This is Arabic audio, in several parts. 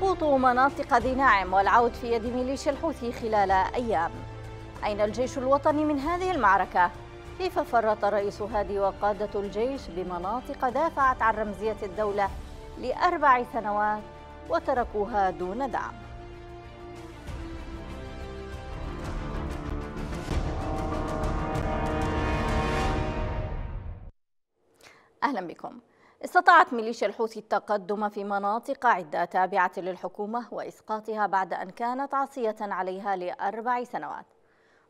سقوط مناطق ذي ناعم والعود في يد ميليشيا الحوثي خلال أيام أين الجيش الوطني من هذه المعركة؟ كيف فرط الرئيس هادي وقادة الجيش بمناطق دافعت عن رمزية الدولة لأربع سنوات وتركوها دون دعم؟ أهلا بكم استطاعت ميليشيا الحوثي التقدم في مناطق عدة تابعة للحكومة وإسقاطها بعد أن كانت عصية عليها لأربع سنوات.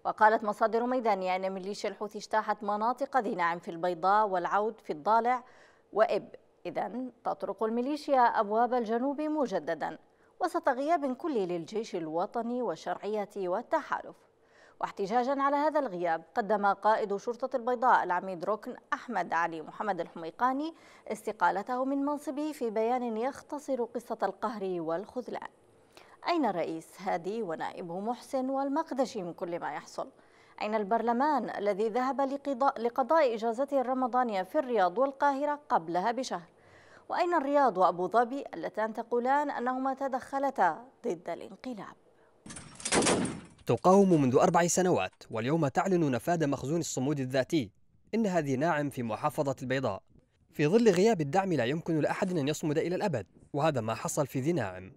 وقالت مصادر ميدانية أن ميليشيا الحوثي اجتاحت مناطق ذي ناعم في البيضاء والعود في الضالع وإب. إذا تطرق الميليشيا أبواب الجنوب مجددا وسط غياب كلي للجيش الوطني والشرعية والتحالف. واحتجاجا على هذا الغياب قدم قائد شرطة البيضاء العميد ركن أحمد علي محمد الحميقاني استقالته من منصبه في بيان يختصر قصة القهر والخذلان أين الرئيس هادي ونائبه محسن والمقدشي من كل ما يحصل؟ أين البرلمان الذي ذهب لقضاء, لقضاء إجازته الرمضانية في الرياض والقاهرة قبلها بشهر؟ وأين الرياض وأبو ظبي اللتان تقولان أنهما تدخلتا ضد الانقلاب؟ تقاوم منذ أربع سنوات واليوم تعلن نفاذ مخزون الصمود الذاتي. إن هذه ناعم في محافظة البيضاء. في ظل غياب الدعم لا يمكن لأحد أن يصمد إلى الأبد وهذا ما حصل في ذي ناعم.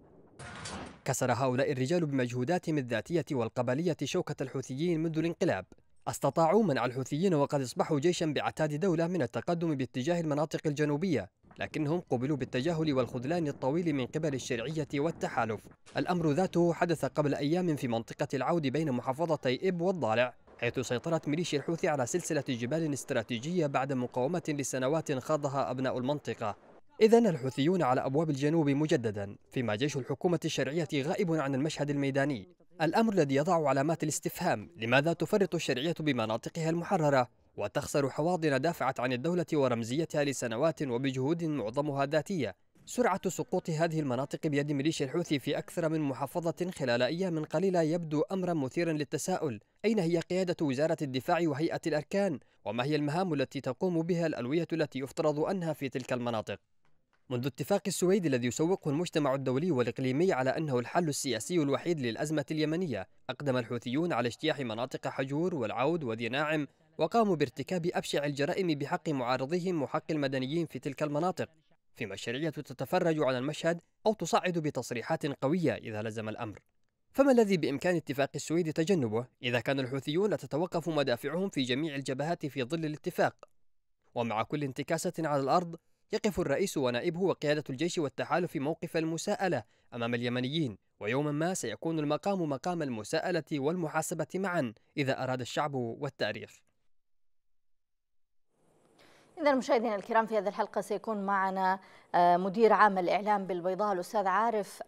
كسر هؤلاء الرجال بمجهوداتهم الذاتية والقبلية شوكة الحوثيين منذ الانقلاب. استطاعوا منع الحوثيين وقد أصبحوا جيشا بعتاد دولة من التقدم باتجاه المناطق الجنوبية. لكنهم قبلوا بالتجاهل والخذلان الطويل من قبل الشرعية والتحالف. الأمر ذاته حدث قبل أيام في منطقة العود بين محافظتي إب والضالع حيث سيطرت ميليشيا الحوثي على سلسلة جبال استراتيجية بعد مقاومة لسنوات خاضها أبناء المنطقة. إذا الحوثيون على أبواب الجنوب مجددا فيما جيش الحكومة الشرعية غائب عن المشهد الميداني. الأمر الذي يضع علامات الاستفهام لماذا تفرط الشرعية بمناطقها المحررة؟ وتخسر حواضن دافعت عن الدولة ورمزيتها لسنوات وبجهود معظمها ذاتية سرعة سقوط هذه المناطق بيد ميليشيا الحوثي في أكثر من محافظة خلال أيام قليلة يبدو أمرا مثيرا للتساؤل أين هي قيادة وزارة الدفاع وهيئة الأركان؟ وما هي المهام التي تقوم بها الألوية التي يفترض أنها في تلك المناطق؟ منذ اتفاق السويد الذي يسوقه المجتمع الدولي والإقليمي على أنه الحل السياسي الوحيد للأزمة اليمنية أقدم الحوثيون على اجتياح مناطق حجور والعود وذي ناعم وقاموا بارتكاب أبشع الجرائم بحق معارضيهم وحق المدنيين في تلك المناطق فيما الشرعية تتفرج على المشهد أو تصعد بتصريحات قوية إذا لزم الأمر. فما الذي بإمكان اتفاق السويد تجنبه؟ إذا كان الحوثيون تتوقف مدافعهم في جميع الجبهات في ظل الاتفاق. ومع كل انتكاسة على الأرض يقف الرئيس ونائبه وقيادة الجيش والتحالف موقف المساءلة أمام اليمنيين ويوما ما سيكون المقام مقام المساءلة والمحاسبة معا إذا أراد الشعب والتاريخ. إذا مشاهدينا الكرام في هذه الحلقة سيكون معنا آه، مدير عام الإعلام بالبيضاء الأستاذ عارف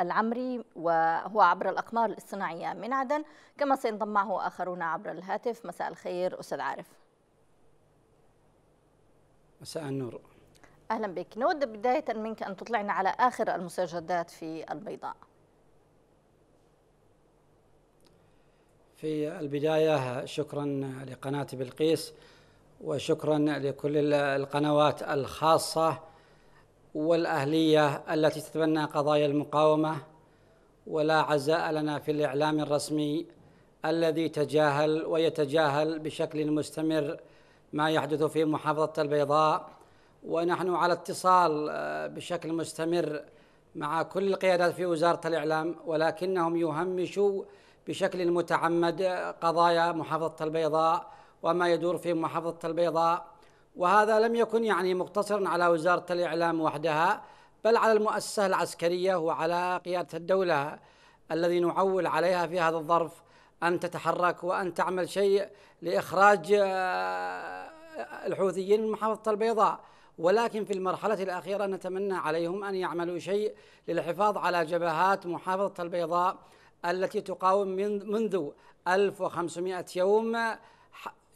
العمري وهو عبر الأقمار الاصطناعية. من عدن كما سينضم معه آخرون عبر الهاتف. مساء الخير أستاذ عارف. مساء النور. أهلا بك. نود بداية منك أن تطلعنا على آخر المستجدات في البيضاء. في البداية شكرا لقناة بلقيس. وشكرا لكل القنوات الخاصة والأهلية التي تتبنى قضايا المقاومة ولا عزاء لنا في الإعلام الرسمي الذي تجاهل ويتجاهل بشكل مستمر ما يحدث في محافظة البيضاء. ونحن على اتصال آه، بشكل مستمر مع كل القيادات في وزارة الإعلام ولكنهم يهمشوا بشكل متعمد قضايا محافظة البيضاء. وما يدور في محافظة البيضاء. وهذا لم يكن يعني مقتصرا على وزارة الإعلام وحدها بل على المؤسسة العسكرية وعلى قيادة الدولة الذي نعول عليها في هذا الظرف أن تتحرك وأن تعمل شيء لإخراج آه، الحوثيين من محافظة البيضاء. ولكن في المرحلة الأخيرة نتمنى عليهم أن يعملوا شيء للحفاظ على جبهات محافظة البيضاء التي تقاوم منذ 1500 يوم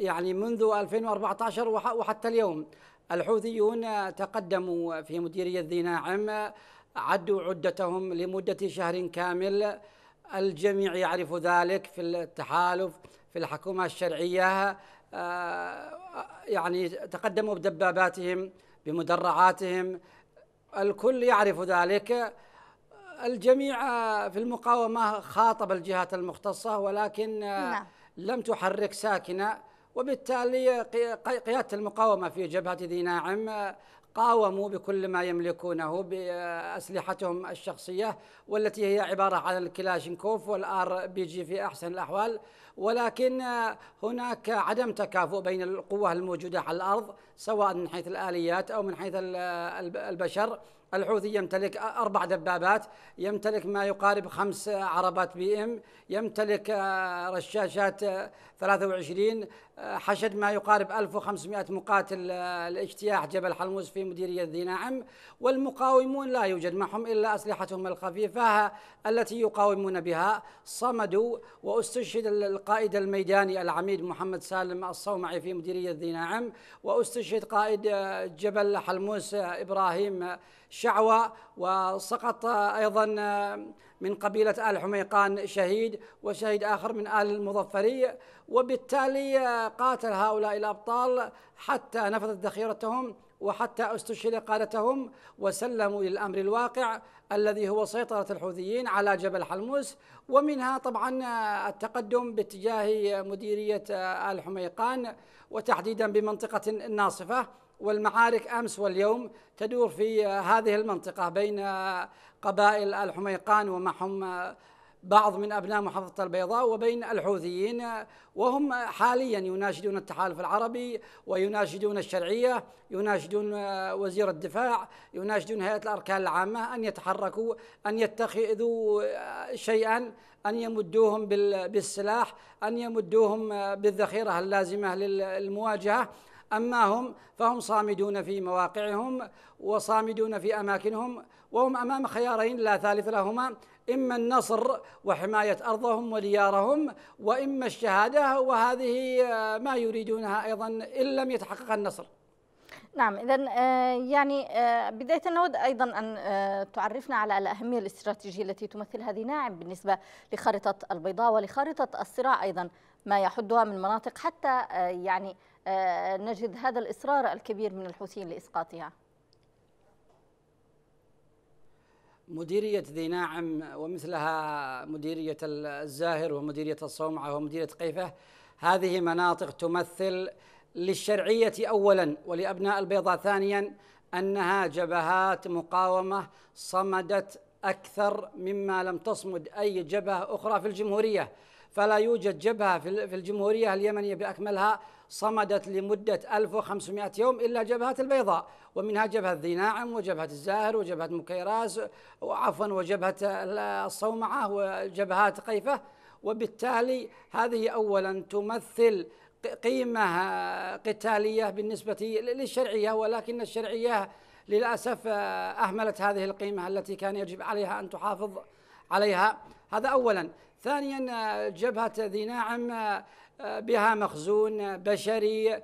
يعني منذ 2014 وحتى اليوم. الحوثيون تقدموا في مديرية ذي ناعم عدوا عدتهم لمدة شهر كامل. الجميع يعرف ذلك في التحالف في الحكومة الشرعية. آه، يعني تقدموا بدباباتهم بمدرعاتهم. الكل يعرف ذلك. الجميع في المقاومة خاطب الجهات المختصة ولكن نعم. لم تحرك ساكنة. وبالتالي قيادة المقاومة في جبهة ذي ناعم قاوموا بكل ما يملكونه بأسلحتهم الشخصية والتي هي عبارة عن الكلاشينكوف والآر بي جي في أحسن الأحوال. ولكن هناك عدم تكافؤ بين القوة الموجودة على الأرض سواء من حيث الآليات أو من حيث البشر. الحوثي يمتلك أربع دبابات يمتلك ما يقارب خمس عربات بي إم بي يمتلك رشاشات 23 حشد ما يقارب 1500 مقاتل الاجتياح جبل حلموس في مديرية ذي ناعم والمقاومون لا يوجد معهم إلا أسلحتهم الخفيفة التي يقاومون بها. صمدوا واستشهد القائد الميداني العميد محمد سالم الصومعي في مديرية ذي ناعم واستشهد قائد جبل حلموس إبراهيم شعوى وسقط أيضا من قبيلة آل حميقان شهيد وشهيد آخر من آل المظفري وبالتالي قاتل هؤلاء الأبطال حتى نفذت ذخيرتهم وحتى استشهد قادتهم وسلموا للأمر الواقع الذي هو سيطرة الحوثيين على جبل حلموس. ومنها طبعا التقدم باتجاه مديرية آل حميقان وتحديدا بمنطقة الناصفة والمعارك أمس واليوم تدور في هذه المنطقة بين قبائل الحميقان ومعهم بعض من أبناء محافظة البيضاء وبين الحوثيين وهم حاليا يناشدون التحالف العربي ويناشدون الشرعية يناشدون وزير الدفاع يناشدون هيئة الأركان العامة أن يتحركوا أن يتخذوا شيئا أن يمدوهم بالسلاح أن يمدوهم بالذخيرة اللازمة للمواجهة. أما هم فهم صامدون في مواقعهم وصامدون في أماكنهم وهم أمام خيارين لا ثالث لهما إما النصر وحماية أرضهم وديارهم وإما الشهادة وهذه ما يريدونها أيضا إن لم يتحقق النصر. نعم إذا آه، يعني آه، بداية نود أيضا أن آه، تعرفنا على الأهمية الاستراتيجية التي تمثل هذه ناعم بالنسبة لخارطة البيضاء ولخارطة الصراع أيضا ما يحدها من مناطق حتى يعني آه، نجد هذا الإصرار الكبير من الحوثيين لإسقاطها. مديرية ذي ناعم ومثلها مديرية الزاهر ومديرية الصومعة ومديرية قيفة هذه مناطق تمثل للشرعية أولا ولأبناء البيضاء ثانيا أنها جبهات مقاومة صمدت أكثر مما لم تصمد أي جبهة أخرى في الجمهورية. فلا يوجد جبهة في الجمهورية اليمنية بأكملها صمدت لمدة 1500 يوم إلا جبهة البيضاء ومنها جبهة ذي ناعم وجبهة الزاهر وجبهة مكيراس وعفوا وجبهة الصومعة وجبهات قيفة. وبالتالي هذه أولا تمثل قيمة قتالية بالنسبة للشرعية ولكن الشرعية للأسف أهملت هذه القيمة التي كان يجب عليها أن تحافظ عليها. هذا أولا. ثانيا جبهة ذي ناعم بها مخزون بشري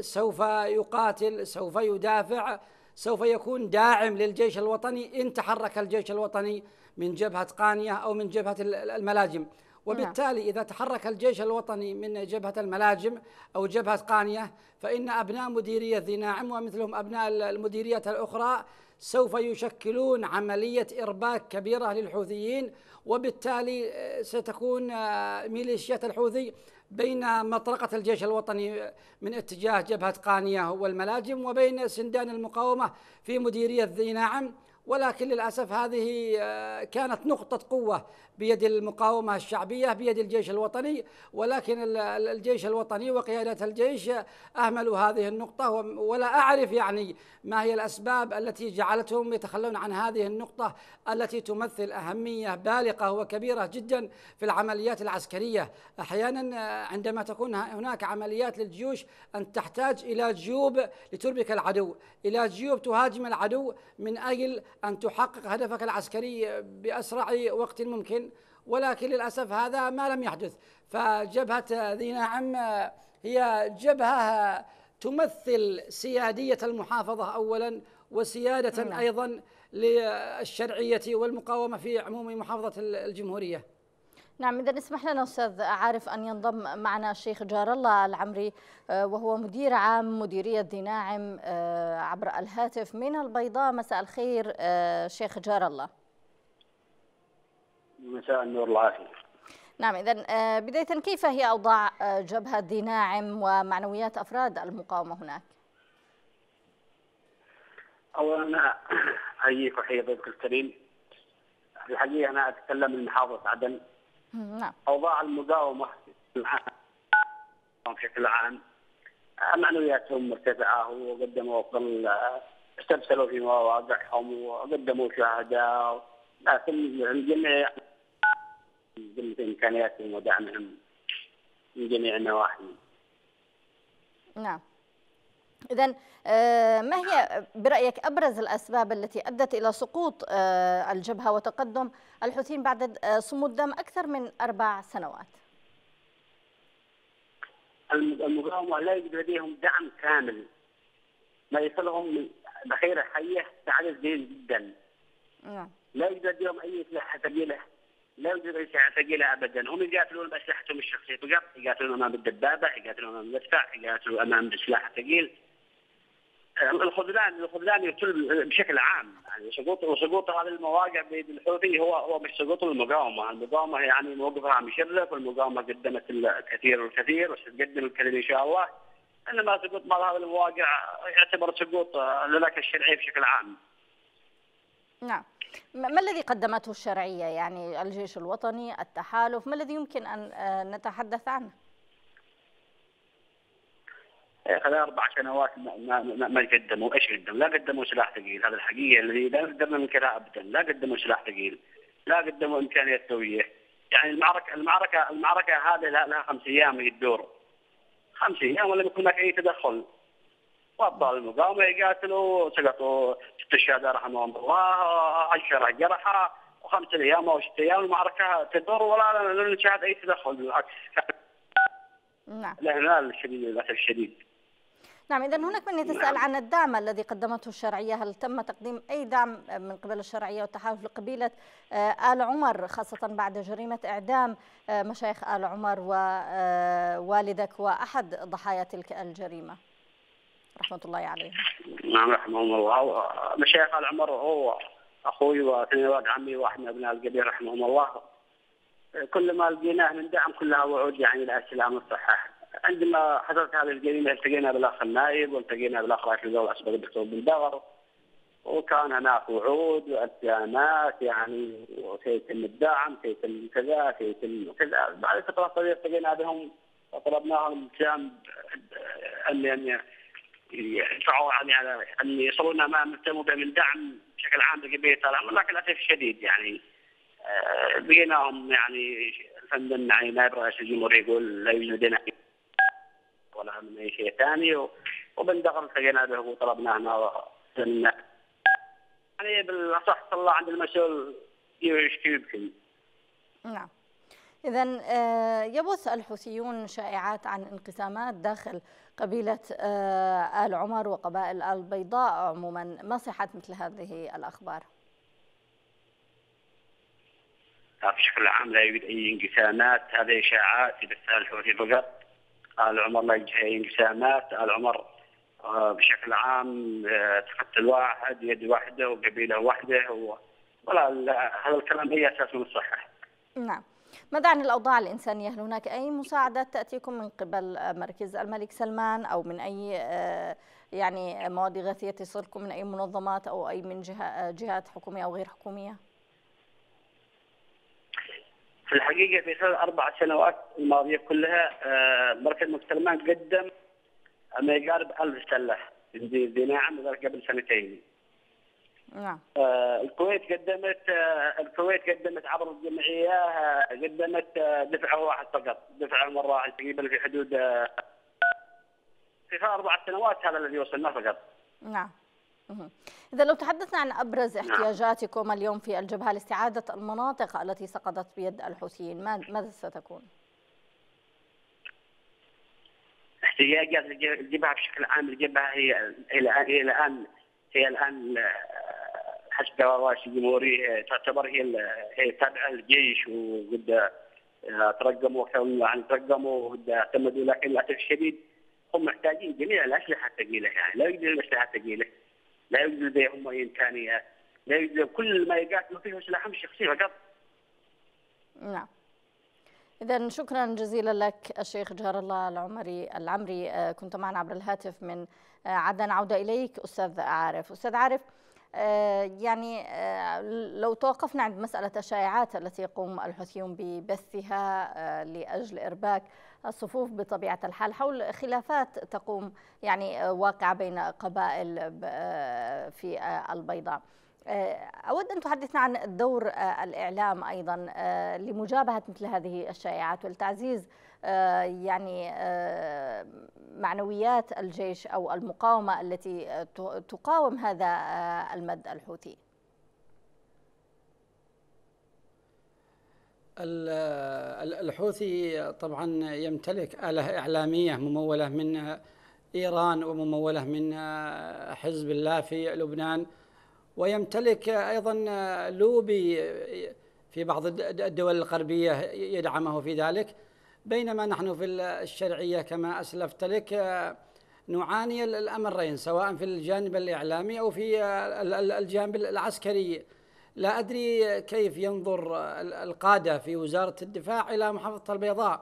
سوف يقاتل سوف يدافع سوف يكون داعم للجيش الوطني إن تحرك الجيش الوطني من جبهة قانية أو من جبهة الملاجم. وبالتالي إذا تحرك الجيش الوطني من جبهة الملاجم أو جبهة قانية فإن أبناء مديرية ذي ناعم ومثلهم أبناء المديريات الأخرى سوف يشكلون عملية إرباك كبيرة للحوثيين وبالتالي ستكون ميليشيات الحوثي بين مطرقة الجيش الوطني من اتجاه جبهة قانية والملاجم وبين سندان المقاومة في مديرية ذي ناعم. ولكن للأسف هذه آه، كانت نقطة قوة بيد المقاومة الشعبية بيد الجيش الوطني ولكن الجيش الوطني وقيادة الجيش أهملوا هذه النقطة ولا أعرف يعني ما هي الأسباب التي جعلتهم يتخلون عن هذه النقطة التي تمثل أهمية بالغة وكبيرة جدا في العمليات العسكرية. أحيانا عندما تكون هناك عمليات للجيوش أن تحتاج إلى جيوب لتربك العدو إلى جيوب تهاجم العدو من أجل أن تحقق هدفك العسكري بأسرع وقت ممكن. ولكن للأسف هذا ما لم يحدث. فجبهة ذي نعم هي جبهة تمثل سيادية المحافظة أولا وسيادة نعم. أيضا للشرعية والمقاومة في عموم محافظة الجمهورية. نعم إذا اسمح لنا أستاذ عارف أن ينضم معنا الشيخ جار الله العمري آه، وهو مدير عام مديرية ذي ناعم آه، عبر الهاتف من البيضاء. مساء الخير آه، شيخ جار الله. مساء النور العافية. نعم إذا آه، بداية كيف هي أوضاع آه، جبهة ذي ناعم ومعنويات أفراد المقاومة هناك؟ أولا أحييك وأحيي ضيفك الكريم. في الحقيقة أنا أتكلم من محافظة عدن. نعم. أوضاع المقاومة بشكل عام معنوياتهم مرتفعة وقدموا أفضل استبسلوا في مواقعهم وقدموا شهداء لكن الجميع قلة إمكانياتهم ودعمهم من جميع النواحي. نعم. إذا آه، ما هي برأيك أبرز الأسباب التي أدت إلى سقوط آه، الجبهة وتقدم الحوثيين بعد آه، صمود دم أكثر من أربع سنوات؟ المقاومة لا يوجد لديهم دعم كامل. ما يصلهم بخيرة حية بعدد قليل جدا. نعم. لا يوجد لديهم أي أسلحة ثقيلة لا يوجد أي أسلحة ثقيلة أبدا. هم يقاتلون بأسلحتهم الشخصية. فقط يقاتلون أمام الدبابة يقاتلون أمام المدفع يقاتلون أمام السلاح الثقيل الخذلان الخذلان يتم بشكل عام. يعني سقوط وسقوط هذه المواقع بيد الحوثي هو هو مش سقوط المقاومة، المقاومة يعني موقفها مشرف والمقاومة قدمت الكثير والكثير وستقدم الكثير إن شاء الله. إنما سقوط بعض هذه المواقع يعتبر سقوط للك الشرعية بشكل عام. نعم. ما الذي قدمته الشرعية يعني الجيش الوطني، التحالف، ما الذي يمكن أن آه، نتحدث عنه؟ خلال أربع سنوات ما, ما, ما قدموا إيش قدموا؟ لا قدموا سلاح ثقيل هذا الحقيقة الذي لا قدمنا ننكرها ابدا، لا قدموا سلاح ثقيل، لا قدموا امكانيات سويه، يعني المعركة المعركة المعركة هذه لها خمس أيام الدور. خمس أيام ولم يكن هناك أي تدخل. وابطال المقاومه يقاتلوا سقطوا ست الشهداء رحمهم الله، عشره جرحى وخمسة أيام أو ست أيام المعركة تدور ولا نشاهد أي تدخل بالعكس. نعم. الاهمال الشديد للأسف الشديد. نعم إذا هناك من يتساءل عن الدعم الذي قدمته الشرعية هل تم تقديم أي دعم من قبل الشرعية والتحالف لقبيلة آه، آل عمر خاصة بعد جريمة إعدام آه، مشايخ آل عمر ووالدك آه، وأحد ضحايا تلك الجريمة رحمة الله عليه نعم رحمه الله مشايخ آل عمر هو أخوي واثنين ولد عمي واحد من أبناء القبيل رحمهم الله كل ما لقيناه من دعم كلها وعود يعني للسلام والصحة عندما حصلت هذه الجريمه التقينا بالاخ النائب والتقينا بالاخ رئيس الدولة الاسبق الدكتور بن دغر وكان هناك وعود والتزامات يعني وسيتم الدعم سيتم كذا سيتم كذا بعد فتره طويله التقينا بهم وطلبناهم الالتزام ان ان يدفعوا يعني على ان يصلون ما نهتموا به من دعم بشكل عام لقبيله لكن للاسف الشديد يعني آه، بقيناهم يعني الفندم يعني نائب رئيس الجمهوريه يقول لا يوجد لدينا ولا من أي شيء ثاني وبندخل التقينا به وطلبناه يعني بالأصح الله عند المسؤول يشكي يبكي نعم. إذا آه، يبث الحوثيون شائعات عن انقسامات داخل قبيلة آه، آل عمر وقبائل آل بيضاء عموما ما صحة مثل هذه الأخبار؟ بشكل عام لا يوجد أي انقسامات هذه إشاعات يبثها الحوثي فقط آل عمر له انقسامات آل عمر آه، بشكل عام آه، تقتل واحد يد واحدة وقبيلة واحدة ولا هذا الكلام أي أساس من الصحة. نعم. ماذا عن الأوضاع الإنسانية؟ هل هناك أي مساعدات تأتيكم من قبل مركز الملك سلمان أو من أي آه، يعني مواد غاثية تصلكم من أي منظمات أو أي من جهات حكومية أو غير حكومية؟ في الحقيقة في خلال الاربع سنوات الماضية كلها آه، مركز مستلمان قدم ما يقارب 1000 سلة ذي نعم قبل سنتين. نعم. آه الكويت قدمت آه الكويت قدمت عبر الجمعية آه قدمت دفعه واحد فقط، دفعه مره واحد تقريبا في حدود في أربع سنوات هذا الذي وصلنا فقط. نعم. إذا لو تحدثنا عن أبرز نعم. احتياجاتكم اليوم في الجبهة لاستعادة المناطق التي سقطت بيد الحوثيين ماذا ستكون؟ احتياجات الجبهة بشكل عام الجبهة هي إلى الآن هي الآن آه، حسب رواسي الجمهورية تعتبر هي هي تابعة للجيش وقد آه، ترقموا يعني ترقموا وقد اعتمدوا لكن للأسف الشديد هم محتاجين جميع الأسلحة الثقيلة يعني لا يوجد الأسلحة الثقيلة لا يوجد لديهم أي إمكانيات لا يوجد كل ما يقاتلوا فيه سلاحهم الشخصي فقط. نعم. إذا شكرا جزيلا لك الشيخ جار الله العمري العمري آه، كنت معنا عبر الهاتف من آه، عدن عودة إليك أستاذ عارف. أستاذ عارف آه، يعني لو توقفنا عند مسألة الشائعات التي يقوم الحوثيون ببثها لأجل إرباك الصفوف بطبيعة الحال حول خلافات تقوم يعني واقعة بين قبائل في البيضاء. آه، أود أن تحدثنا عن دور آه، الإعلام أيضا آه، لمجابهة مثل هذه الشائعات والتعزيز يعني معنويات الجيش أو المقاومة التي تقاوم هذا المد الحوثي. الحوثي طبعا يمتلك آلة إعلامية ممولة من إيران وممولة من حزب الله في لبنان ويمتلك أيضا لوبي في بعض الدول الغربية يدعمه في ذلك. بينما نحن في الشرعية كما أسلفت لك نعاني الأمرين سواء في الجانب الإعلامي أو في الجانب العسكري. لا أدري كيف ينظر القادة في وزارة الدفاع إلى محافظة البيضاء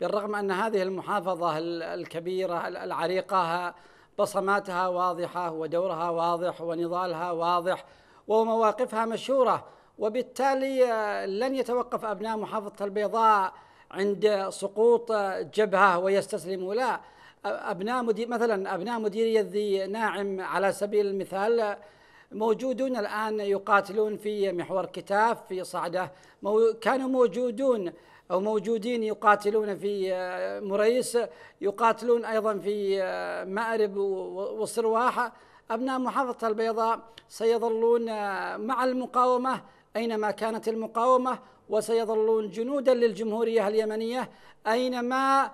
بالرغم أن هذه المحافظة الكبيرة العريقة بصماتها واضحة ودورها واضح ونضالها واضح ومواقفها مشهورة وبالتالي آه، لن يتوقف أبناء محافظة البيضاء عند سقوط جبهة ويستسلموا لا أبناء مدير مثلا أبناء مديرية ذي ناعم على سبيل المثال موجودون الآن يقاتلون في محور كتاف في صعدة. كانوا موجودون أو موجودين يقاتلون في آه، مريس يقاتلون أيضا في آه، مأرب وصرواحة أبناء محافظة البيضاء سيظلون آه، مع المقاومة أينما كانت المقاومة. وسيظلون جنودا للجمهورية اليمنية. أينما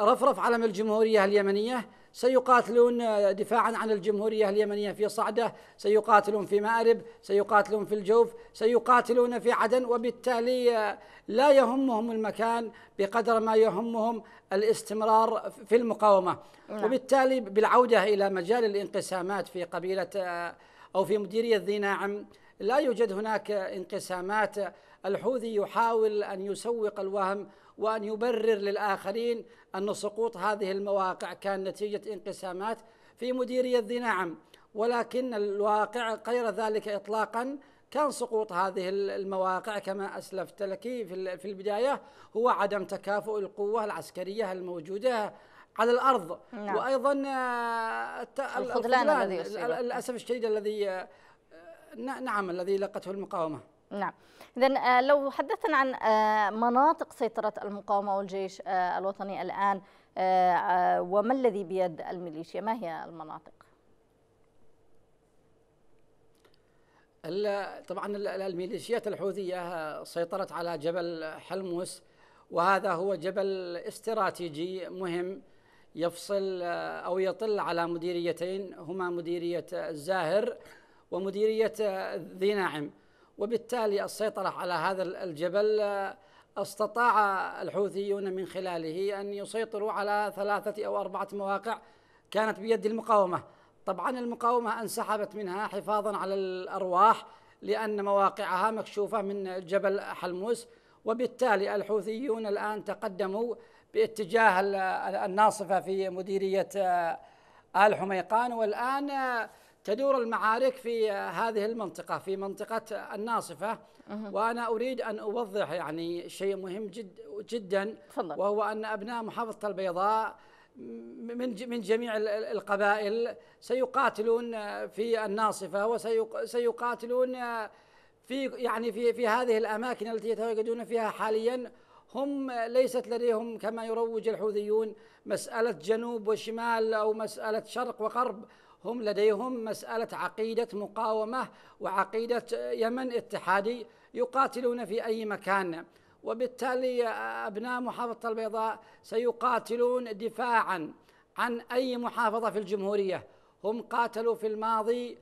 رفرف علم الجمهورية اليمنية سيقاتلون دفاعا عن الجمهورية اليمنية في صعدة سيقاتلون في مأرب سيقاتلون في الجوف سيقاتلون في عدن. وبالتالي لا يهمهم المكان بقدر ما يهمهم الاستمرار في المقاومة. نعم. وبالتالي بالعودة إلى مجال الانقسامات في قبيلة أو في مديرية ذي ناعم لا يوجد هناك انقسامات الحوثي يحاول أن يسوق الوهم وأن يبرر للآخرين أن سقوط هذه المواقع كان نتيجة انقسامات في مديرية ذي نعم ولكن الواقع غير ذلك إطلاقا. كان سقوط هذه المواقع كما أسلفت لك في البداية هو عدم تكافؤ القوة العسكرية الموجودة على الأرض. نعم. وأيضا آه، الخذلان الذي للأسف الشديد الذي آه، نعم الذي لقته المقاومة. نعم. إذا آه، لو حدثنا عن آه، مناطق سيطرة المقاومة والجيش آه، الوطني الآن وما الذي بيد الميليشيا؟ ما هي المناطق؟ طبعا الميليشيات الحوثية سيطرت على جبل حلموس وهذا هو جبل استراتيجي مهم يفصل أو يطل على مديريتين هما مديرية الزاهر ومديرية ذي ناعم. وبالتالي السيطرة على هذا الجبل آه، استطاع الحوثيون من خلاله أن يسيطروا على ثلاثة أو أربعة مواقع كانت بيد المقاومة. طبعا المقاومة انسحبت منها حفاظا على الأرواح لأن مواقعها مكشوفة من جبل حلموس وبالتالي الحوثيون الآن تقدموا باتجاه الناصفة في مديرية آه، آل حميقان. والآن آه، تدور المعارك في هذه المنطقة في منطقة الناصفة. وأنا أريد أن أوضح يعني شيء مهم جد جدا. فضل. وهو أن أبناء محافظة البيضاء من من جميع القبائل سيقاتلون في الناصفة وسيقاتلون في يعني في في هذه الأماكن التي يتواجدون فيها حاليا. هم ليست لديهم كما يروج الحوثيون مسألة جنوب وشمال أو مسألة شرق وغرب. هم لديهم مسألة عقيدة مقاومة وعقيدة يمن اتحادي يقاتلون في أي مكان. وبالتالي أبناء محافظة البيضاء سيقاتلون دفاعا عن أي محافظة في الجمهورية. هم قاتلوا في الماضي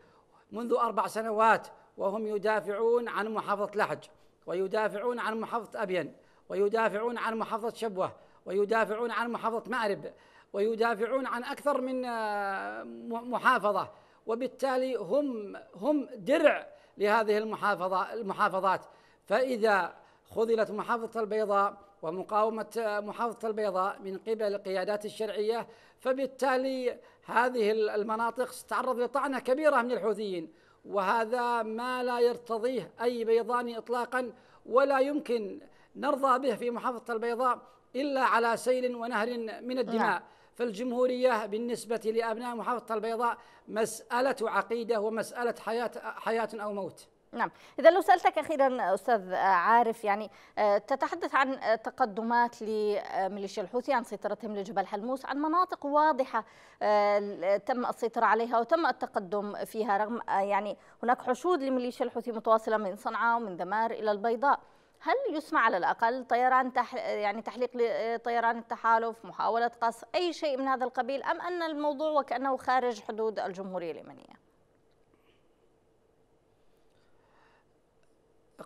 منذ أربع سنوات وهم يدافعون عن محافظة لحج ويدافعون عن محافظة أبين ويدافعون عن محافظة شبوة ويدافعون عن محافظة مأرب. ويدافعون عن أكثر من آه، محافظة. وبالتالي هم هم درع لهذه المحافظة المحافظات. فإذا خذلت محافظة البيضاء ومقاومة محافظة البيضاء من قبل القيادات الشرعية فبالتالي هذه المناطق ستتعرض لطعنة كبيرة من الحوثيين. وهذا ما لا يرتضيه أي بيضاني إطلاقا ولا يمكن نرضى به في محافظة البيضاء إلا على سيل ونهر من الدماء. فالجمهورية بالنسبة لأبناء محافظة البيضاء مسألة عقيدة ومسألة حياة حياة أو موت. نعم. إذا لو سألتك أخيرا أستاذ عارف يعني آه، تتحدث عن تقدمات لميليشيا الحوثي عن سيطرتهم لجبل حلموس عن مناطق واضحة آه، تم السيطرة عليها وتم التقدم فيها رغم آه، يعني هناك حشود لميليشيا الحوثي متواصلة من صنعاء ومن دمار إلى البيضاء. هل يسمع على الأقل طيران تح... يعني تحليق طيران التحالف محاولة قصف أي شيء من هذا القبيل أم أن الموضوع وكأنه خارج حدود الجمهورية اليمنية؟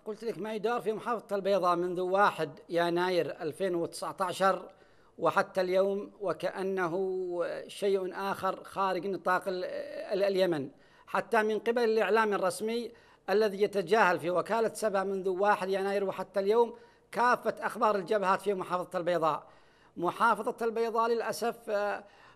قلت لك ما يدار في محافظة البيضاء منذ 1 يناير 2019 وحتى اليوم وكأنه شيء آخر خارج نطاق اليمن. حتى من قبل الإعلام الرسمي الذي يتجاهل في وكالة سبع منذ 1 يناير وحتى اليوم كافة أخبار الجبهات في محافظة البيضاء. محافظة البيضاء للأسف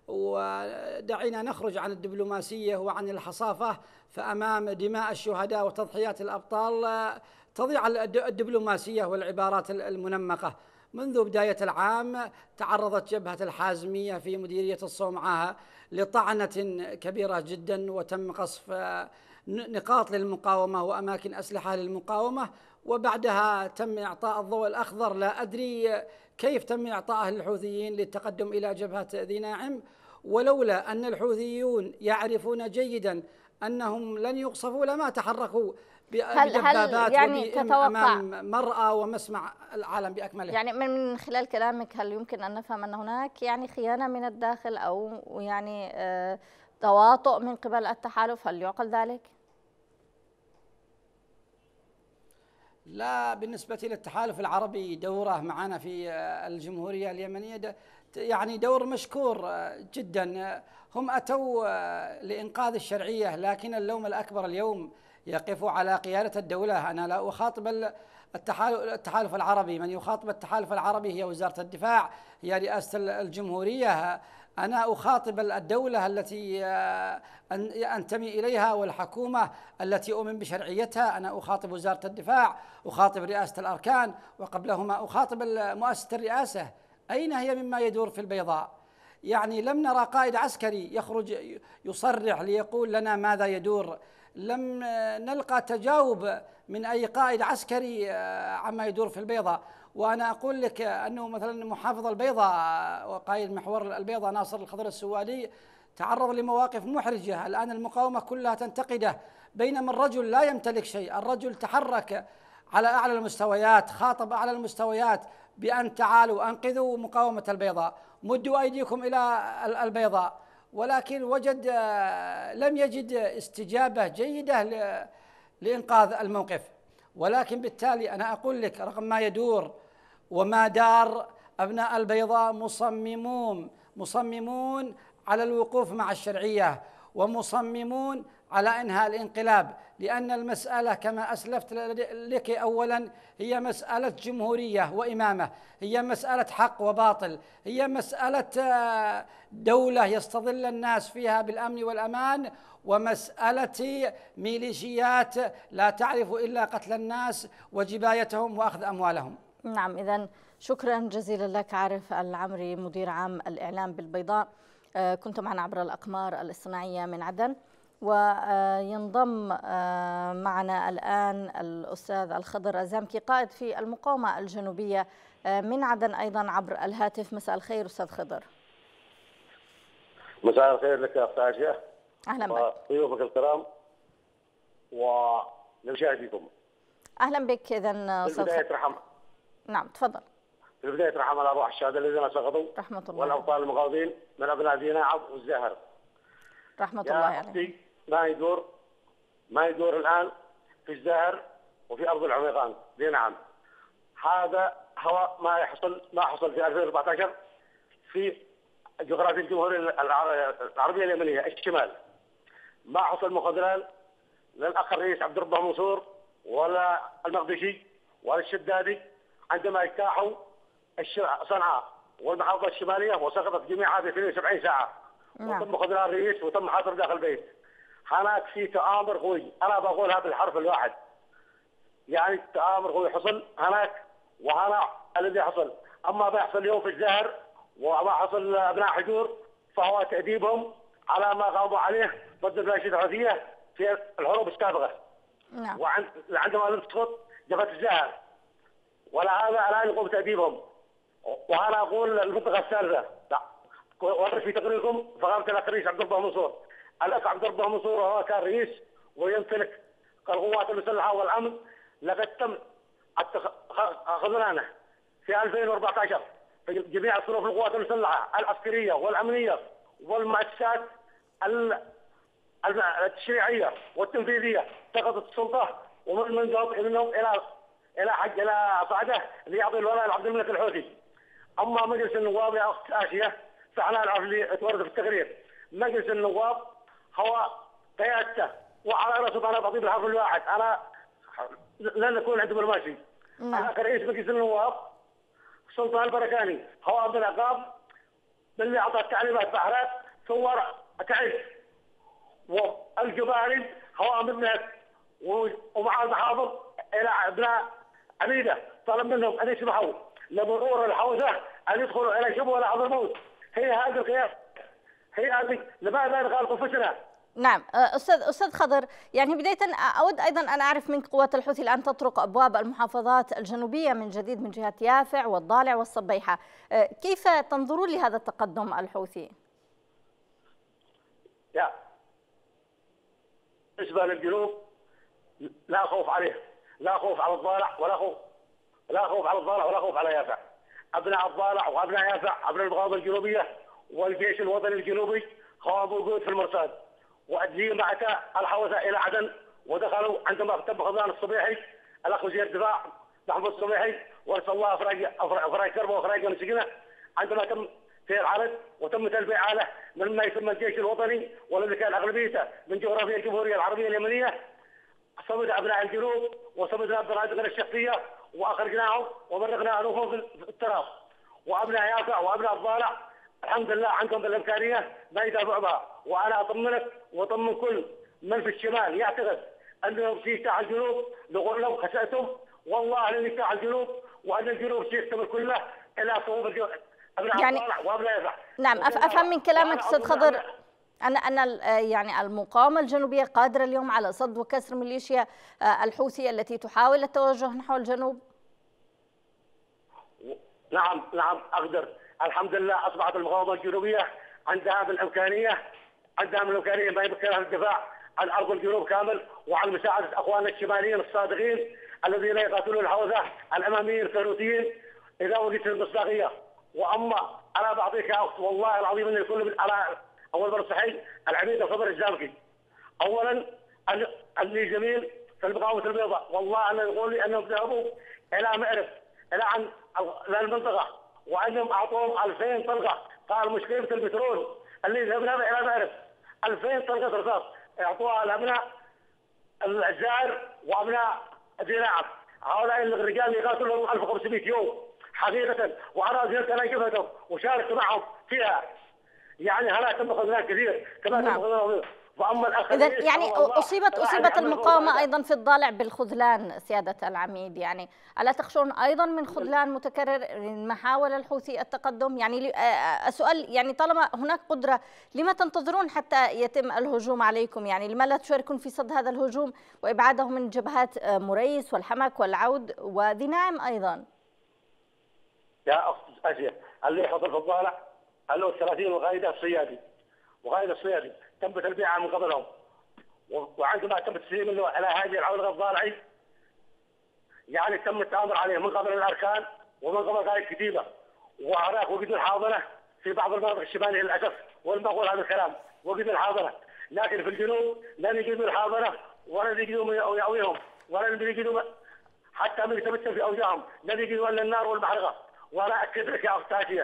ودعينا نخرج عن الدبلوماسية وعن الحصافة فأمام دماء الشهداء وتضحيات الأبطال تضيع الدبلوماسية والعبارات المنمقة. منذ بداية العام تعرضت جبهة الحازمية في مديرية الصومعة لطعنة كبيرة جدا وتم قصف نقاط للمقاومة وأماكن أسلحة للمقاومة وبعدها تم إعطاء الضوء الأخضر. لا أدري كيف تم إعطائه للحوثيين للتقدم إلى جبهة ذي ناعم ولولا أن الحوثيون يعرفون جيدا أنهم لن يقصفوا لما تحركوا بدبابات يعني تتوقع أمام مرأى ومسمع العالم بأكمله. يعني من خلال كلامك هل يمكن أن نفهم أن هناك يعني خيانة من الداخل أو يعني آه تواطؤ من قبل التحالف هل يعقل ذلك؟ لا بالنسبة للتحالف العربي دوره معنا في الجمهورية اليمنية يعني دور مشكور جدا. هم أتوا لإنقاذ الشرعية لكن اللوم الأكبر اليوم يقف على قيادة الدولة. أنا لا أخاطب التحالف العربي. من يخاطب التحالف العربي هي وزارة الدفاع هي رئاسة الجمهورية. أنا أخاطب الدولة التي آه، أنتمي إليها والحكومة التي أؤمن بشرعيتها. أنا أخاطب وزارة الدفاع أخاطب رئاسة الأركان وقبلهما أخاطب مؤسسة الرئاسة. أين هي مما يدور في البيضاء؟ يعني لم نرى قائد عسكري يخرج يصرح ليقول لنا ماذا يدور. لم نلقى تجاوب من أي قائد عسكري آه، عما يدور في البيضاء. وأنا أقول لك أنه مثلا محافظ البيضاء وقائد محور البيضاء ناصر الخضر السوادي تعرض لمواقف محرجة. الآن المقاومة كلها تنتقده بينما الرجل لا يمتلك شيء. الرجل تحرك على أعلى المستويات خاطب أعلى المستويات بأن تعالوا أنقذوا مقاومة البيضاء. مدوا أيديكم إلى البيضاء. ولكن وجد لم يجد استجابة جيدة لإنقاذ الموقف. ولكن بالتالي أنا أقول لك رغم ما يدور وما دار أبناء البيضاء مصممون مصممون على الوقوف مع الشرعية ومصممون على إنهاء الانقلاب. لأن المسألة كما أسلفت لك اولا هي مسألة جمهورية وإمامة هي مسألة حق وباطل هي مسألة آه، دولة يستظل الناس فيها بالأمن والأمان ومسألة ميليشيات لا تعرف إلا قتل الناس وجبايتهم وأخذ أموالهم. نعم إذا شكرا جزيلا لك عارف العمري مدير عام الإعلام بالبيضاء. آه، كنت معنا عبر الأقمار الاصطناعية من عدن. وينضم آه، معنا الآن الأستاذ الخضر الزامكي قائد في المقاومة الجنوبية آه، من عدن أيضا عبر الهاتف. مساء الخير أستاذ خضر. مساء الخير لك يا أستاذ أهلا بك. ضيوفك الكرام ولمشاهديكم أهلا بك. إذا أستاذ رحم نعم تفضل. في البداية رحم الله أرواح الشهداء الذين سقطوا رحمة الله والأبطال المغاضين من أبناء ذي ناعم والزهر رحمة الله عليه ما يدور ما يدور الآن في الزهر وفي أرض العميقان. ذي نعم هذا هو ما يحصل ما حصل في 2014 في جغرافيا الجمهورية العربية اليمنية الشمال. ما حصل مخذلان للأخ الرئيس عبد الرب منصور ولا المقدشي ولا الشدادي. عندما اجتاحوا صنعاء والمحافظة الشمالية وسقطت جميعها في 72 ساعة. نعم. وتم خذلان الرئيس وتم حصر داخل البيت. هناك في تآمر قوي أنا بقولها بالحرف الواحد. يعني تآمر قوي حصل هناك وهنا الذي حصل أما ما يحصل اليوم في الزهر وما حصل ابناء حجور فهو تأديبهم على ما قاموا عليه ضد الميليشيات الحوثية في الحروب السابقة. نعم. وعندما لم تسقط جبهة الزهر. ولا هذا الان يقوم بتأديبهم وأنا أقول المنطقة الثالثة. ورد في تقريركم فقامت الاخ الرئيس عبد الله منصور. الاخ عبد الله منصور وهو كان رئيس ويمتلك القوات المسلحة والأمن لقد تم خذلانه في 2014 في جميع صنوف القوات المسلحة العسكرية والأمنية والمؤسسات التشريعية والتنفيذية. سقطت السلطة ومن منهم إلى إلى حج إلى صعده ليعطي الولاء لعبد الملك الحوثي. أما مجلس النواب يا أخت اسيا فأنا نعرف اللي تورد في التقرير. مجلس النواب هو قيادته وعلى رأسه أنا بعطيه بالحرف الواحد. أنا لن اكون عند برماشي نعم. أنا كرئيس مجلس النواب سلطان البركاني هو عبد العقاب اللي أعطى التعليمات بحرات ثوار تعز والجباري هو أمر ومع المحافظ إلى أبناء عبيده طلب منهم أن يسمحوا لمرور الحوزة أن يدخلوا إلى شبه لحظه الموت. هي هذه القياس هي هذه. لماذا نغالق انفسنا؟ نعم. أستاذ أستاذ خضر يعني بداية أود أيضا أن أعرف منك قوات الحوثي الآن تطرق أبواب المحافظات الجنوبية من جديد من جهة يافع والضالع والصبيحة. كيف تنظرون لهذا التقدم الحوثي؟ يا. بالنسبة للجنوب لا خوف عليه. لا خوف على الضالع ولا خوف. لا خوف على الضالع ولا خوف على يافع. أبناء الضالع وأبناء يافع أبناء المغاربه الجنوبية والجيش الوطني الجنوبي هو موجود في المرصاد وادلي معك الحوثه إلى عدن ودخلوا عندما تم خضران الصبيحي الأخ وزير الدفاع محمود الصبيحي ورث الله افراج كربه وأفراج مسكينه عندما تم في العرض وتم تلبية له مما يسمى الجيش الوطني والذي كان اغلبيته من جغرافيا الجمهورية العربية اليمنية صمد أبناء الجنوب وصمدنا برادقنا الشخصية وأخرجناهم ومرقنا أنوفهم في التراب. وأبناء يافع وأبناء الضالع الحمد لله عندهم بالإمكانية ما يدافعوا بها وأنا أطمنك وأطمن كل من في الشمال يعتقد انه في ساحه الجنوب نقول لهم خسأتم والله لن ساحه الجنوب وأن الجنوب سيستمر كله إلى صوب يعني نعم أفهم من كلامك أستاذ خضر. أن أن يعني المقاومة الجنوبية قادرة اليوم على صد وكسر ميليشيا آه، الحوثي التي تحاول التوجه نحو الجنوب؟ نعم نعم أقدر الحمد لله أصبحت المقاومة الجنوبية عندها بالإمكانية عندها من الإمكانية ما يمكنها الدفاع عن أرض الجنوب كامل وعن مساعدة أخواننا الشماليين الصادقين الذين يقاتلون الحوزة الأماميين الكروتيين إذا وجدت المصداقية وأما أنا بعطيك والله العظيم أن يكون على أول مرة صحي العميد الخضر الزامكي اولا اللي جميل في المقاومة البيضاء. والله أنا يقول لي أنهم ذهبوا إلى مأرب إلى عن المنطقة وأنهم أعطوهم 2000 طلقة. قال مشكلة البترول اللي ذهبنا إلى مأرب 2000 طلقة رصاص. أعطوها لأبناء الزائر وأبناء ذي نعم هؤلاء الرجال يقاتلون 1500 يوم حقيقة وأنا زرت أنا جبهتهم وشاركت معهم فيها. يعني هناك تم خذلان كثير كما نعم. تم واما الأخ اذا يعني اصيبت أصيبت المقاومة أيضا في الضالع بالخذلان سيادة العميد. يعني ألا تخشون أيضا من خذلان متكرر من محاول الحوثي التقدم؟ يعني السؤال يعني طالما هناك قدرة لما تنتظرون حتى يتم الهجوم عليكم؟ يعني لما لا تشاركون في صد هذا الهجوم وإبعاده من جبهات مريس والحمك والعود وذي ناعم أيضا؟ يا اخت اسيا اللي يحضر في الضالع؟ له 30 وغايده الصيادي وغايده الصيادي تم تلبيعها من قبلهم. وعندما تم تسليم على هذه العولقه الضالعي يعني تم التأمر عليه من قبل الأركان ومن قبل هذه الكتيبه وهناك وجدوا الحاضنة في بعض المناطق الشمالية للأسف والمقول هذا الكلام. وجدوا الحاضنة. لكن في الجنوب لن يجدوا الحاضنة ولا يجدوا يأويهم ولا يجدوا حتى من يتمثل في اوجاعهم لن يجدوا إلا النار والمحرقة. وأنا أكد لك يا أستاذ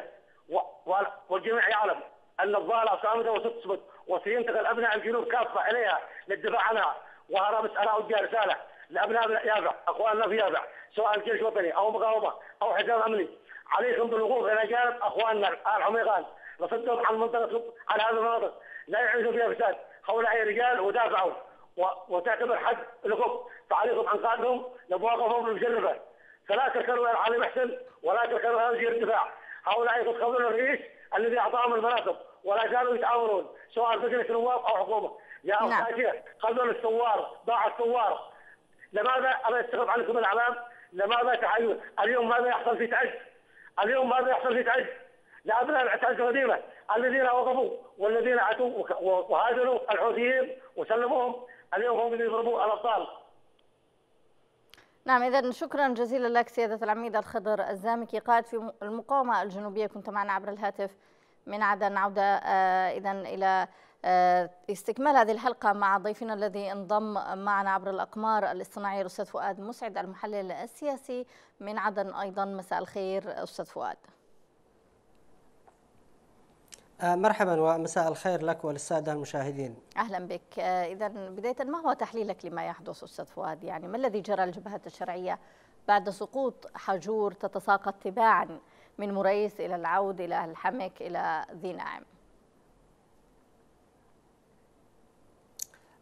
والجميع يعلم أن الظاهرة صامده وستثبت وسينتقل أبناء الجنوب كافة إليها للدفاع عنها. وهذا مسألة اوديها رسالة لأبناء يافع أخواننا في يافع سواء جيش وطني أو مقاومة أو حزام أمني. عليكم بالوقوف إلى جانب أخواننا الحميقان وصدهم عن منطقة عن هذه المناطق. لا يعيشوا فيها فساد. هؤلاء رجال ودافعوا وتعتبر حد لكم. فعليكم عن قادهم لمواقفهم المشرفه فلا إلى العالي محسن ولا إلى وزير الدفاع. هؤلاء يتخذون الرئيس الذي أعطاهم المناصب ولا زالوا يتعاونون سواء مجلس نواب أو حكومة. يا نعم. أستاذ خذوا الثوار ضاع الثوار. لماذا أنا استغرب عنكم الأعلام؟ لماذا تحيون اليوم ماذا يحصل في تعز؟ اليوم ماذا يحصل في تعز؟ لابناء العتاد القديمه الذين وقفوا والذين اتوا وهاجروا الحوثيين وسلموهم اليوم هم اللي يضربوا الأبطال. نعم إذا شكرا جزيلا لك سيادة العميد الخضر الزامكي قائد في المقاومة الجنوبية. كنت معنا عبر الهاتف من عدن عودة آه، إذا إلى آه، استكمال هذه الحلقة مع ضيفنا الذي انضم معنا عبر الأقمار الاصطناعية الأستاذ فؤاد مسعد المحلل السياسي. من عدن أيضا مساء الخير أستاذ فؤاد. مرحبا ومساء الخير لك وللسادة المشاهدين. أهلا بك، آه، اذا بداية ما هو تحليلك لما يحدث أستاذ فؤاد؟ يعني ما الذي جرى الجبهات الشرعية بعد سقوط حجور تتساقط تباعا من مريس إلى العود إلى الحمك إلى ذي ناعم؟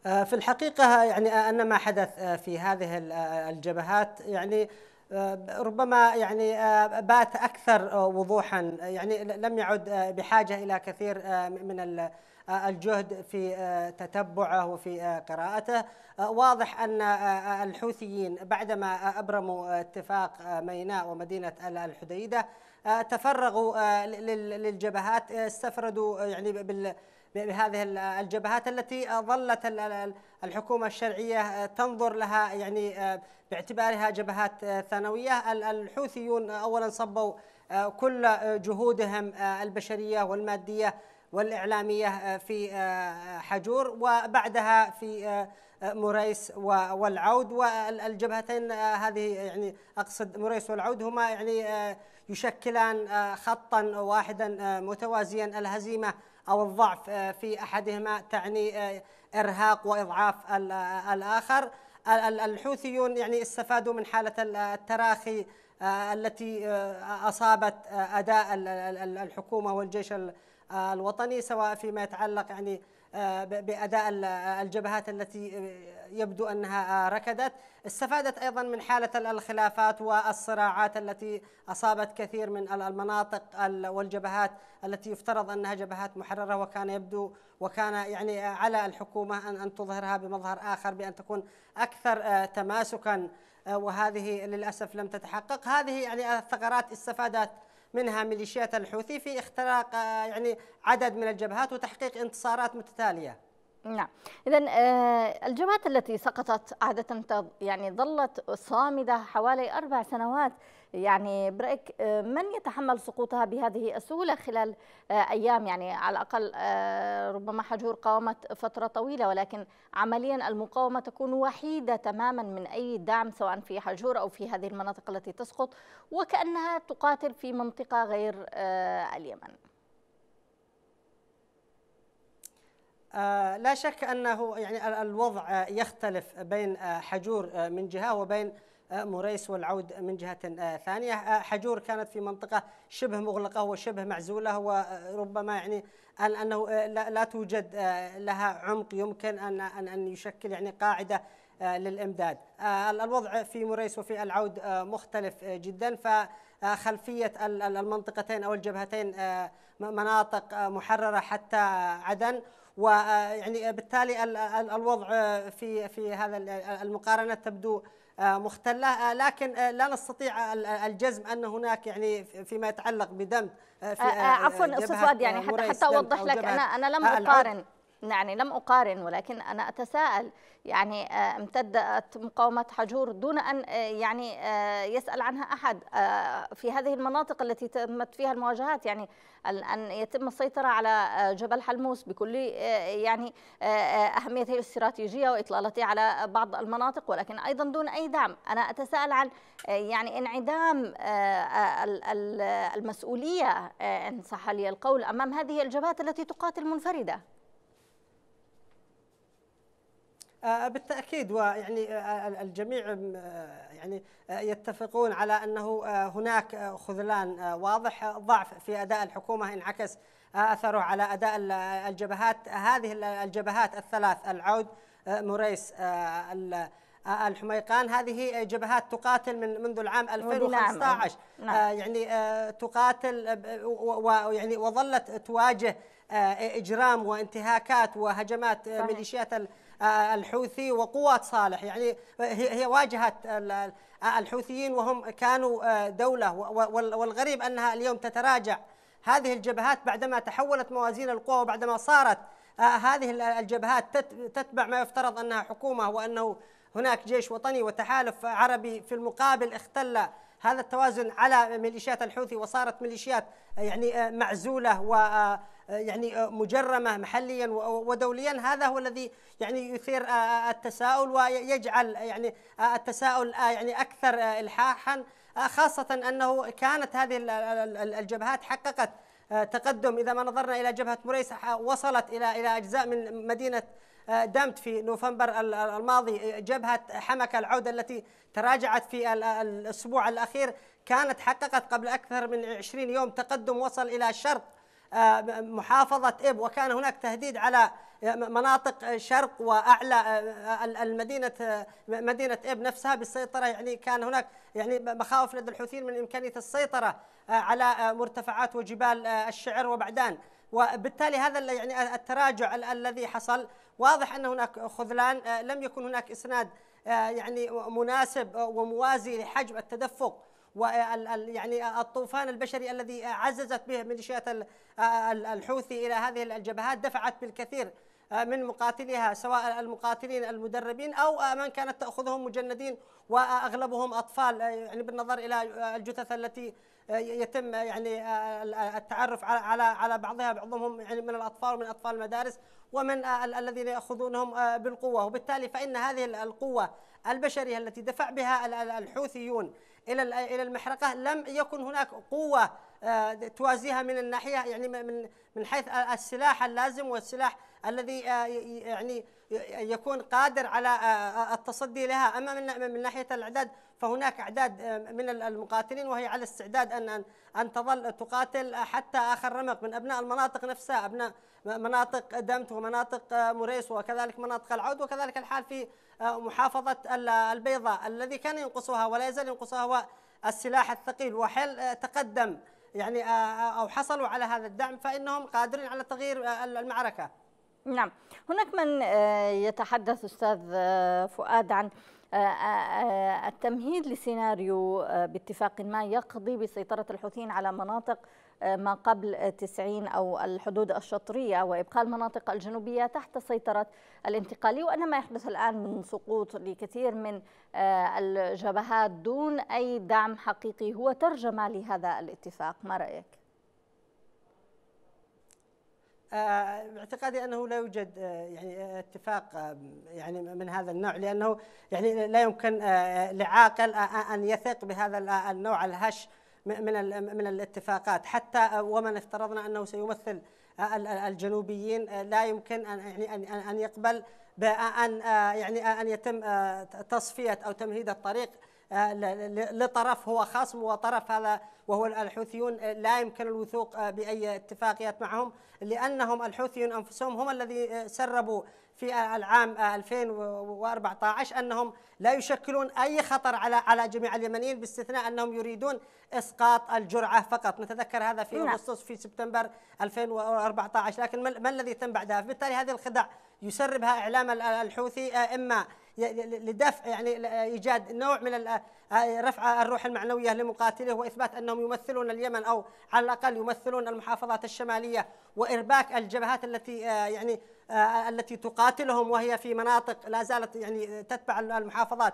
آه، في الحقيقة يعني أن ما حدث في هذه الجبهات يعني آه، ربما يعني آه، بات أكثر آه، وضوحا. يعني لم يعد بحاجة إلى كثير من الجهد في تتبعه وفي قراءته. واضح أن الحوثيين بعدما أبرموا اتفاق ميناء ومدينة الحديدة تفرغوا للجبهات استفردوا يعني بال بهذه الجبهات التي ظلت الحكومة الشرعية تنظر لها يعني باعتبارها جبهات ثانوية. الحوثيون أولا صبوا كل جهودهم البشرية والمادية والإعلامية في حجور وبعدها في مريس والعود. والجبهتين هذه يعني أقصد مريس والعود هما يعني يشكلان خطا واحدا متوازيا الهزيمة أو الضعف آه، في أحدهما تعني آه، إرهاق وإضعاف الآخر. الحوثيون يعني استفادوا من حالة التراخي آه، التي أصابت أداء الحكومة والجيش الوطني سواء فيما يتعلق يعني بأداء الجبهات التي يبدو أنها ركدت. استفادت أيضا من حالة الخلافات والصراعات التي أصابت كثير من المناطق والجبهات التي يفترض أنها جبهات محررة وكان يبدو وكان يعني على الحكومة أن تظهرها بمظهر آخر بأن تكون أكثر تماسكا. وهذه للأسف لم تتحقق. هذه يعني الثغرات استفادت منها ميليشيات الحوثي في اختراق آه، يعني عدد من الجبهات وتحقيق انتصارات متتالية. نعم اذا آه، الجبهات التي سقطت عادة يعني ظلت صامدة حوالي أربع سنوات يعني برأيك آه، من يتحمل سقوطها بهذه السهولة خلال آه، أيام؟ يعني على الأقل ربما حجور قاومت فترة طويلة ولكن عمليا المقاومة تكون وحيدة تماما من أي دعم سواء في حجور أو في هذه المناطق التي تسقط وكأنها تقاتل في منطقة غير اليمن. آه، لا شك أنه يعني الوضع يختلف بين آه، حجور آه، من جهة وبين مريس والعود من جهة ثانية، حجور كانت في منطقة شبه مغلقة وشبه معزولة وربما يعني أنه لا توجد لها عمق يمكن ان ان يشكل يعني قاعدة للإمداد. الوضع في مريس وفي العود مختلف جدا. فخلفيه المنطقتين أو الجبهتين مناطق محررة حتى عدن. ويعني بالتالي الوضع في في هذا المقارنة تبدو مختلة. لكن لا نستطيع الجزم أن هناك يعني فيما يتعلق بدم في عفوا أستاذ فؤاد يعني حتى حتى أوضح لك أنا أنا لم أقارن. يعني لم أقارن ولكن أنا أتساءل. يعني آه، امتدت مقاومة حجور دون أن آه، يعني آه، يسأل عنها أحد. في هذه المناطق التي تمت فيها المواجهات يعني أن يتم السيطرة على جبل حلموس بكل يعني أهميته الاستراتيجية وإطلالته على بعض المناطق ولكن أيضا دون أي دعم. أنا أتساءل عن يعني انعدام المسؤولية إن صح لي القول أمام هذه الجبهات التي تقاتل منفردة. بالتأكيد ويعني الجميع يعني يتفقون على أنه هناك خذلان واضح ضعف في أداء الحكومة انعكس أثره على أداء الجبهات هذه الجبهات الثلاث العود مريس الحميقان هذه جبهات تقاتل من منذ العام 2015 نعم. نعم. يعني تقاتل ويعني وظلت تواجه إجرام وانتهاكات وهجمات. ميليشيات الحوثي وقوات صالح. يعني هي واجهت الحوثيين وهم كانوا دولة. والغريب أنها اليوم تتراجع. هذه الجبهات بعدما تحولت موازين القوى وبعدما صارت هذه الجبهات تتبع ما يفترض أنها حكومة وأنه هناك جيش وطني وتحالف عربي في المقابل اختل هذا التوازن على ميليشيات الحوثي وصارت ميليشيات يعني معزولة و يعني مجرمة محليا ودوليا. هذا هو الذي يعني يثير التساؤل ويجعل يعني التساؤل يعني أكثر الحاحا. خاصة أنه كانت هذه الجبهات حققت تقدم. إذا ما نظرنا إلى جبهة مريس وصلت إلى إلى أجزاء من مدينة دمت في نوفمبر الماضي. جبهة حمكة العودة التي تراجعت في الأسبوع الأخير كانت حققت قبل أكثر من 20 يوم تقدم وصل إلى شرق آه، محافظة إب وكان هناك تهديد على مناطق شرق وأعلى آه، المدينة مدينة اب نفسها بالسيطرة. يعني كان هناك يعني مخاوف لدى الحوثيين من إمكانية السيطرة آه، على مرتفعات وجبال الشعر وبعدان. وبالتالي هذا يعني التراجع الذي حصل. واضح أن هناك خذلان آه، لم يكن هناك إسناد آه، يعني مناسب وموازي لحجم التدفق. يعني الطوفان البشري الذي عززت به ميليشيات الحوثي إلى هذه الجبهات دفعت بالكثير من مقاتليها سواء المقاتلين المدربين أو من كانت تأخذهم مجندين وأغلبهم أطفال يعني بالنظر إلى الجثث التي يتم يعني التعرف على على بعضها بعضهم يعني من الأطفال ومن أطفال المدارس ومن الذين يأخذونهم بالقوة. وبالتالي فإن هذه القوة البشرية التي دفع بها الحوثيون إلى إلى المحرقة لم يكن هناك قوة توازيها من الناحية يعني من من حيث السلاح اللازم والسلاح الذي يعني يكون قادر على التصدي لها. أما من من ناحية الإعداد فهناك أعداد من المقاتلين وهي على استعداد ان ان تظل تقاتل حتى آخر رمق من أبناء المناطق نفسها أبناء مناطق دمت ومناطق مريس وكذلك مناطق العود وكذلك الحال في محافظة البيضاء الذي كان ينقصها ولا يزال ينقصها هو السلاح الثقيل وحل تقدم يعني أو حصلوا على هذا الدعم فإنهم قادرين على تغيير المعركة. نعم، هناك من يتحدث أستاذ فؤاد عن آه، آه، آه، التمهيد لسيناريو باتفاق ما يقضي بسيطرة الحوثيين على مناطق ما قبل 90 أو الحدود الشطرية وإبقاء المناطق الجنوبية تحت سيطرة الانتقالي وأن ما يحدث الآن من سقوط لكثير من الجبهات دون أي دعم حقيقي هو ترجمة لهذا الاتفاق ما رأيك؟ باعتقادي أنه لا يوجد آه، يعني آه، اتفاق آه، يعني من هذا النوع لأنه يعني لا يمكن لعاقل أن يثق بهذا النوع الهش من من الاتفاقات. حتى ومن افترضنا أنه سيمثل الجنوبيين لا يمكن أن يعني أن يقبل بان يعني أن يتم تصفية أو تمهيد الطريق. لطرف هو خصم وطرف هذا وهو الحوثيون. لا يمكن الوثوق بأي اتفاقيات معهم لأنهم الحوثيون أنفسهم هم الذي سربوا في العام 2014 أنهم لا يشكلون أي خطر على على جميع اليمنيين باستثناء أنهم يريدون إسقاط الجرعة فقط. نتذكر هذا في نعم. أغسطس في سبتمبر 2014 لكن ما الذي تم بعدها؟ بالتالي هذه الخدع يسربها إعلام الحوثي إما لدفع يعني إيجاد نوع من رفع الروح المعنوية لمقاتله وإثبات أنهم يمثلون اليمن أو على الأقل يمثلون المحافظات الشمالية وإرباك الجبهات التي يعني التي تقاتلهم وهي في مناطق لا زالت يعني تتبع المحافظات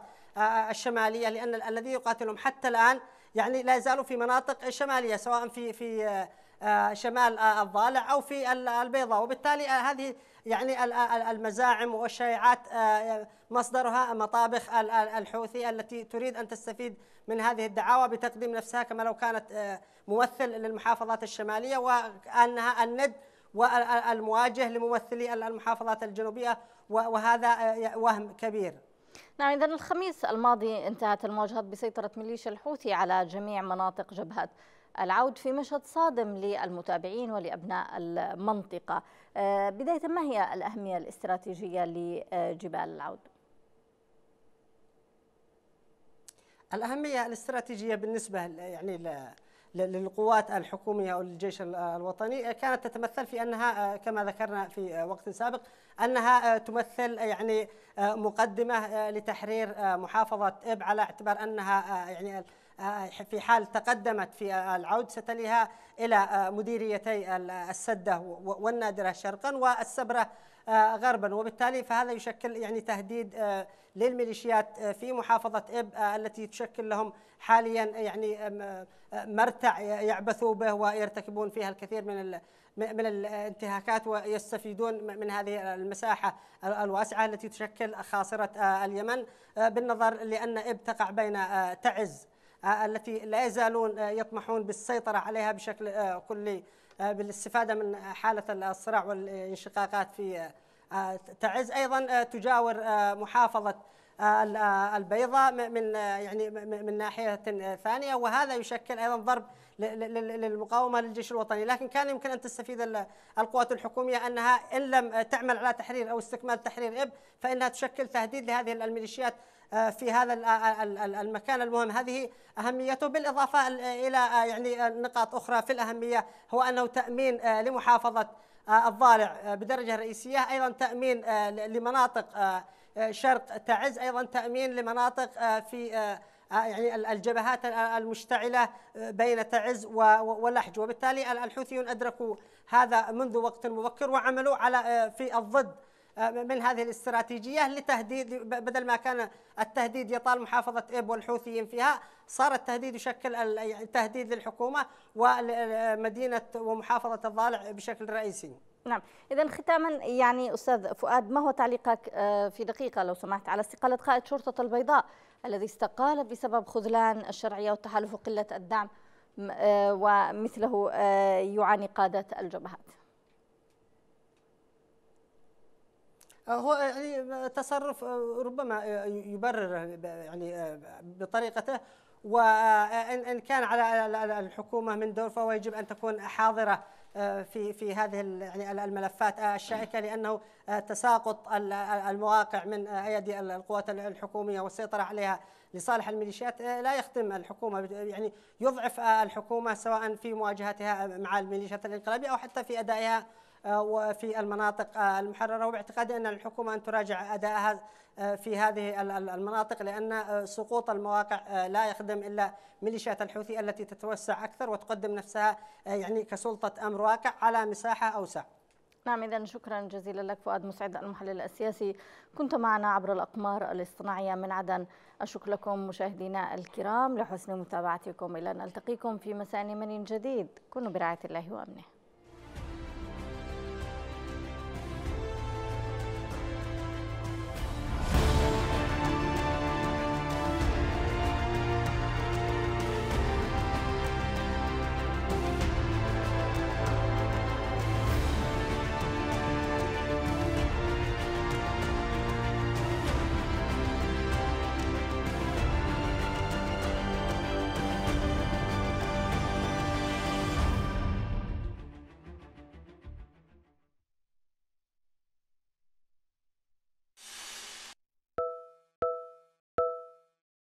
الشمالية لأن الذي يقاتلهم حتى الآن يعني لا يزالوا في مناطق شمالية سواء في في شمال الضالع أو في البيضاء. وبالتالي هذه يعني المزاعم والشائعات آه، مصدرها مطابخ الحوثي التي تريد أن تستفيد من هذه الدعاوى بتقديم نفسها كما لو كانت آه، ممثل للمحافظات الشمالية وانها الند والمواجه لممثلي المحافظات الجنوبية وهذا وهم كبير. نعم إذا الخميس الماضي انتهت المواجهات بسيطرة ميليشيا الحوثي على جميع مناطق جبهة العود في مشهد صادم للمتابعين ولأبناء المنطقة. آه، بداية ما هي الأهمية الاستراتيجية لجبال العود؟ الأهمية الاستراتيجية بالنسبة يعني للقوات الحكومية أو للجيش الوطني كانت تتمثل في أنها كما ذكرنا في وقت سابق أنها تمثل يعني مقدمة لتحرير محافظة إب على اعتبار أنها يعني في حال تقدمت في العود ستليها إلى مديريتي السدة والنادرة شرقا والسبرة غربا. وبالتالي فهذا يشكل يعني تهديد للميليشيات في محافظة إب التي تشكل لهم حاليا يعني مرتع يعبثوا به ويرتكبون فيها الكثير من من الانتهاكات ويستفيدون من هذه المساحة الواسعة التي تشكل خاصرة اليمن. بالنظر لأن إب تقع بين تعز التي لا يزالون يطمحون بالسيطرة عليها بشكل كلي. بالاستفادة من حالة الصراع والانشقاقات في تعز أيضا تجاور محافظة البيضاء من يعني من ناحية ثانية. وهذا يشكل أيضا ضرب للمقاومة للجيش الوطني. لكن كان يمكن أن تستفيد القوات الحكومية أنها إن لم تعمل على تحرير أو استكمال تحرير إب فإنها تشكل تهديد لهذه الميليشيات آه، في هذا المكان المهم. هذه أهميته بالإضافة إلى آه، يعني نقاط أخرى في الأهمية هو أنه تأمين آه، لمحافظة الضالع بدرجة رئيسية أيضا تأمين لمناطق شرق تعز أيضا تأمين لمناطق في يعني الجبهات المشتعلة بين تعز ولحج. وبالتالي الحوثيون أدركوا هذا منذ وقت مبكر وعملوا على في الضد من هذه الاستراتيجية لتهديد بدل ما كان التهديد يطال محافظة اب والحوثيين فيها صار التهديد يشكل يعني تهديد للحكومة ومدينه ومحافظة الضالع بشكل رئيسي. نعم إذا ختاما يعني أستاذ فؤاد ما هو تعليقك آه، في دقيقة لو سمحت على استقالة قائد شرطة البيضاء الذي استقال بسبب خذلان الشرعية والتحالف وقلة الدعم آه، ومثله آه، يعاني قادة الجبهات هو يعني تصرف ربما يبرر يعني بطريقته. وان كان على الحكومة من دور فهو يجب أن تكون حاضرة في في هذه يعني الملفات الشائكة لأنه تساقط المواقع من أيدي القوات الحكومية والسيطرة عليها لصالح الميليشيات. لا يخدم الحكومة يعني يضعف الحكومة سواء في مواجهتها مع الميليشيات الانقلابية أو حتى في أدائها وفي المناطق المحررة وباعتقادي أن الحكومة أن تراجع أدائها في هذه المناطق لأن سقوط المواقع لا يخدم إلا ميليشيات الحوثي التي تتوسع أكثر وتقدم نفسها يعني كسلطة أمر واقع على مساحة أوسع. نعم إذا شكرا جزيلا لك فؤاد مسعد المحلل السياسي. كنت معنا عبر الأقمار الاصطناعية من عدن. أشكر لكم مشاهدينا الكرام لحسن متابعتكم. إلى أن نلتقيكم في مساء من جديد. كونوا برعاية الله وأمنه.